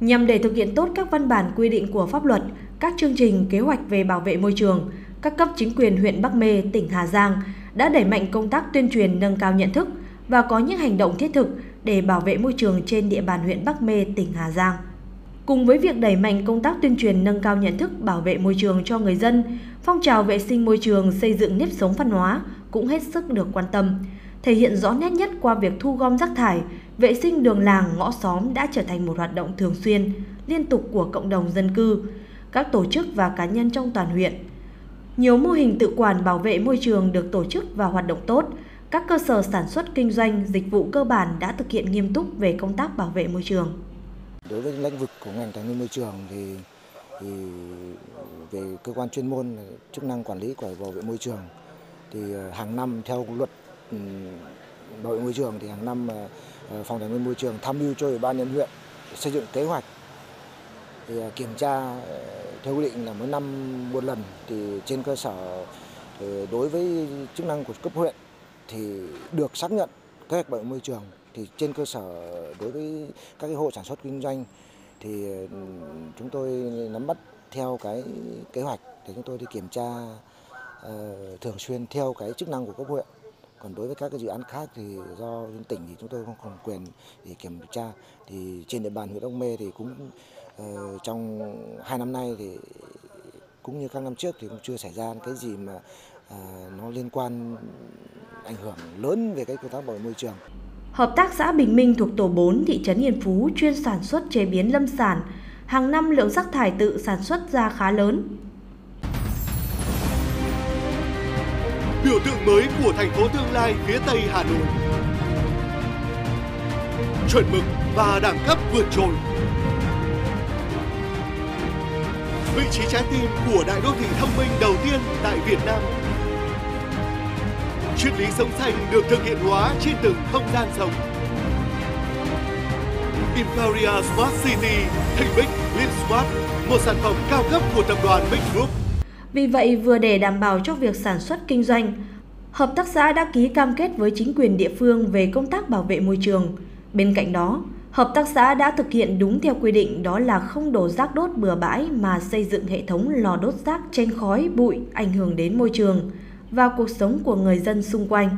Nhằm để thực hiện tốt các văn bản quy định của pháp luật, các chương trình kế hoạch về bảo vệ môi trường, các cấp chính quyền huyện Bắc Mê, tỉnh Hà Giang đã đẩy mạnh công tác tuyên truyền nâng cao nhận thức và có những hành động thiết thực để bảo vệ môi trường trên địa bàn huyện Bắc Mê, tỉnh Hà Giang. Cùng với việc đẩy mạnh công tác tuyên truyền nâng cao nhận thức bảo vệ môi trường cho người dân, phong trào vệ sinh môi trường xây dựng nếp sống văn hóa cũng hết sức được quan tâm. Thể hiện rõ nét nhất qua việc thu gom rác thải, vệ sinh đường làng, ngõ xóm đã trở thành một hoạt động thường xuyên, liên tục của cộng đồng dân cư, các tổ chức và cá nhân trong toàn huyện. Nhiều mô hình tự quản bảo vệ môi trường được tổ chức và hoạt động tốt. Các cơ sở sản xuất kinh doanh, dịch vụ cơ bản đã thực hiện nghiêm túc về công tác bảo vệ môi trường. Đối với lĩnh vực của ngành tài nguyên môi trường thì, thì về cơ quan chuyên môn chức năng quản lý của bảo vệ môi trường thì ờ, hàng năm theo luật Ừ. đội môi trường thì hàng năm ờ, ờ, phòng tài nguyên môi trường tham mưu cho ủy ban nhân huyện xây dựng kế hoạch. Thì ờ, kiểm tra theo quy định là mỗi năm một lần. Thì trên cơ sở đối với chức năng của cấp huyện thì được xác nhận kế hoạch bảo vệ môi trường. Thì trên cơ sở đối với các cái hộ sản xuất kinh doanh thì chúng tôi nắm bắt theo cái kế hoạch. Thì chúng tôi đi kiểm tra uh, thường xuyên theo cái chức năng của cấp huyện còn đối với các cái dự án khác thì do tỉnh thì chúng tôi không còn quyền để kiểm tra thì trên địa bàn huyện Đông Mê thì cũng uh, trong hai năm nay thì cũng như các năm trước thì cũng chưa xảy ra cái gì mà uh, nó liên quan ảnh hưởng lớn về cái công tác bảo vệ môi trường. Hợp tác xã Bình Minh thuộc tổ 4 thị trấn Yên Phú chuyên sản xuất chế biến lâm sản. Hàng năm lượng rác thải tự sản xuất ra khá lớn. Biểu tượng mới của thành phố tương lai phía Tây Hà Nội. Chuẩn mực và đẳng cấp vượt trội. Vị trí trái tim của đại đô thị thông minh đầu tiên tại Việt Nam triết lý sống xanh được thực hiện hóa trên từng không gian sống. Imperia Smart City, Thành Bích, Live Smart, một sản phẩm cao cấp của tập đoàn Big Group. Vì vậy, vừa để đảm bảo cho việc sản xuất kinh doanh, hợp tác xã đã ký cam kết với chính quyền địa phương về công tác bảo vệ môi trường. Bên cạnh đó, hợp tác xã đã thực hiện đúng theo quy định đó là không đổ rác đốt bừa bãi mà xây dựng hệ thống lò đốt rác tranh khói, bụi ảnh hưởng đến môi trường và cuộc sống của người dân xung quanh.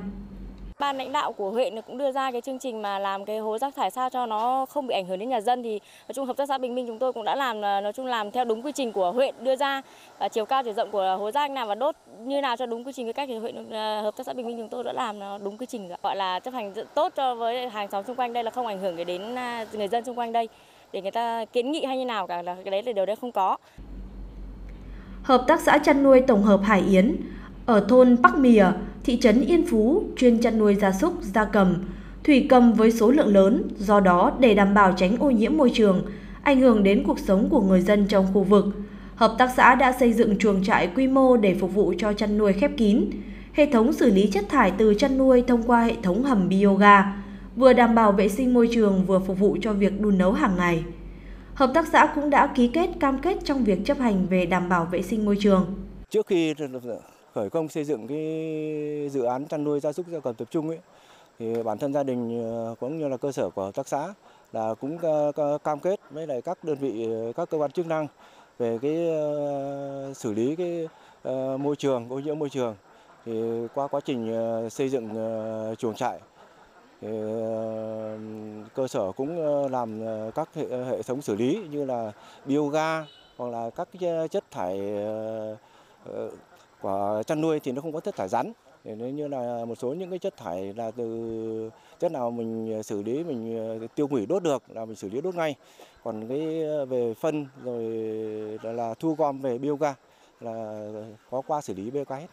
Ban lãnh đạo của huyện cũng đưa ra cái chương trình mà làm cái hố rác thải sao cho nó không bị ảnh hưởng đến nhà dân. Thì nói chung hợp tác xã Bình Minh chúng tôi cũng đã làm à, nói chung làm theo đúng quy trình của huyện đưa ra. Và chiều cao chiều rộng của hố rác nào và đốt như nào cho đúng quy trình cái cách thì huyện à, hợp tác xã Bình Minh chúng tôi đã làm nó đúng quy trình gọi là chấp hành tốt cho với hàng xóm xung quanh đây là không ảnh hưởng đến à, người dân xung quanh đây. Để người ta kiến nghị hay như nào cả là cái đấy là điều đấy không có. Hợp tác xã chăn nuôi tổng hợp Hải Yến ở thôn Bắc Mìa, thị trấn Yên Phú chuyên chăn nuôi gia súc, gia cầm, thủy cầm với số lượng lớn, do đó để đảm bảo tránh ô nhiễm môi trường, ảnh hưởng đến cuộc sống của người dân trong khu vực, hợp tác xã đã xây dựng chuồng trại quy mô để phục vụ cho chăn nuôi khép kín, hệ thống xử lý chất thải từ chăn nuôi thông qua hệ thống hầm bioga, vừa đảm bảo vệ sinh môi trường vừa phục vụ cho việc đun nấu hàng ngày. Hợp tác xã cũng đã ký kết cam kết trong việc chấp hành về đảm bảo vệ sinh môi trường. Trước khi khởi công xây dựng cái dự án chăn nuôi gia súc gia cầm tập trung ấy thì bản thân gia đình ờ, cũng như là cơ sở của hợp tác xã là cũng cam kết với lại các đơn vị ờ, các cơ quan chức năng về cái ờ, xử lý cái môi trường ô nhiễm môi trường. Thì qua quá trình xây dựng chuồng trại thì cơ sở cũng làm các hệ, hệ thống xử lý như là bioga hoặc là các chất thải của chăn nuôi thì nó không có chất thải rắn. Nếu như là một số những cái chất thải là từ chất nào mình ờ, xử lý mình ờ, tiêu hủy đốt được là mình xử lý đốt ngay. Còn cái ờ, về phân rồi là, là thu gom về bioga là có qua xử lý bioga hết.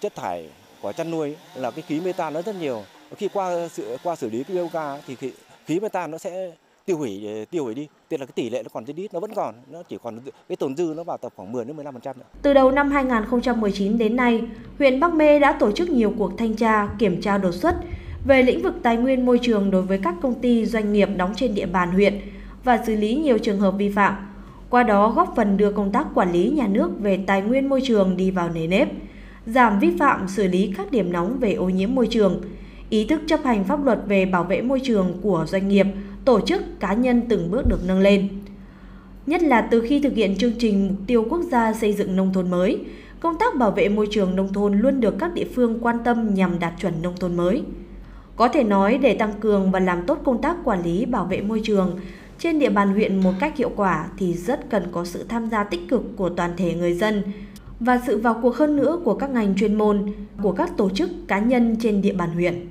Chất thải của chăn nuôi là cái khí metan nó rất nhiều. Khi qua sự qua xử lý cái bioga thì khí metan nó sẽ tiêu hủy ờ, tiêu hủy đi tức là cái tỷ lệ nó còn rất ít nó vẫn còn nó chỉ còn cái tồn dư nó vào tập khoảng 10 đến 15% nữa. Từ đầu năm 2019 đến nay, huyện Bắc Mê đã tổ chức nhiều cuộc thanh tra, kiểm tra đột xuất về lĩnh vực tài nguyên môi trường đối với các công ty doanh nghiệp đóng trên địa bàn huyện và xử lý nhiều trường hợp vi phạm. Qua đó góp phần đưa công tác quản lý nhà nước về tài nguyên môi trường đi vào nề nếp, giảm vi phạm xử lý các điểm nóng về ô nhiễm môi trường, ý thức chấp hành pháp luật về bảo vệ môi trường của doanh nghiệp tổ chức cá nhân từng bước được nâng lên. Nhất là từ khi thực hiện chương trình mục tiêu quốc gia xây dựng nông thôn mới, công tác bảo vệ môi trường nông thôn luôn được các địa phương quan tâm nhằm đạt chuẩn nông thôn mới. Có thể nói để tăng cường và làm tốt công tác quản lý bảo vệ môi trường trên địa bàn huyện một cách hiệu quả thì rất cần có sự tham gia tích cực của toàn thể người dân và sự vào cuộc hơn nữa của các ngành chuyên môn, của các tổ chức cá nhân trên địa bàn huyện.